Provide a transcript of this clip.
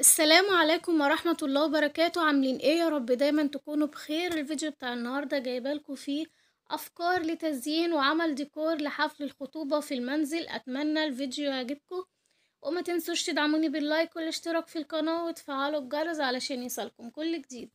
السلام عليكم ورحمة الله وبركاته. عاملين إيه يا رب دايما تكونوا بخير؟ الفيديو بتاع النهاردة جايبالكوا فيه أفكار لتزيين وعمل ديكور لحفل الخطوبة في المنزل. أتمنى الفيديو يعجبكم. وما تنسوش تدعموني باللايك والاشتراك في القناة وتفعلوا الجرس علشان يصلكم كل جديد.